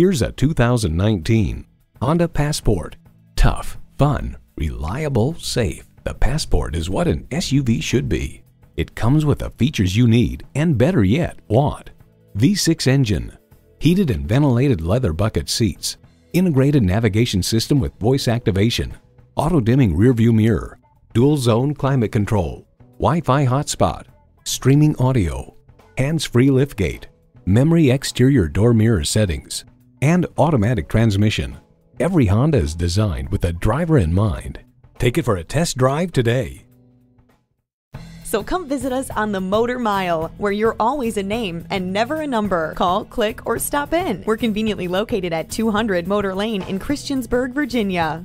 Here's a 2019 Honda Passport. Tough, fun, reliable, safe. The Passport is what an SUV should be. It comes with the features you need and better yet, want. V6 engine, heated and ventilated leather bucket seats, integrated navigation system with voice activation, auto-dimming rearview mirror, dual zone climate control, Wi-Fi hotspot, streaming audio, hands-free liftgate, memory exterior door mirror settings, and automatic transmission. Every Honda is designed with the driver in mind. Take it for a test drive today. So come visit us on the Motor Mile, where you're always a name and never a number. Call, click, or stop in. We're conveniently located at 200 Motor Lane in Christiansburg, Virginia.